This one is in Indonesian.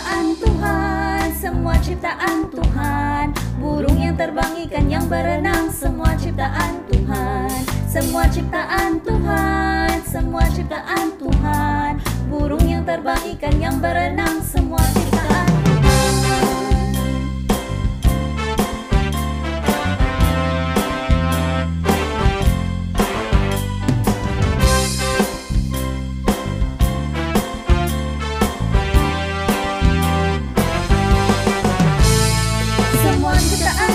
ciptaan Tuhan, semua ciptaan Tuhan. Burung yang terbang, ikan yang berenang, semua ciptaan Tuhan. Semua ciptaan Tuhan, semua ciptaan Tuhan. Burung yang terbang, ikan yang berenang. Semua.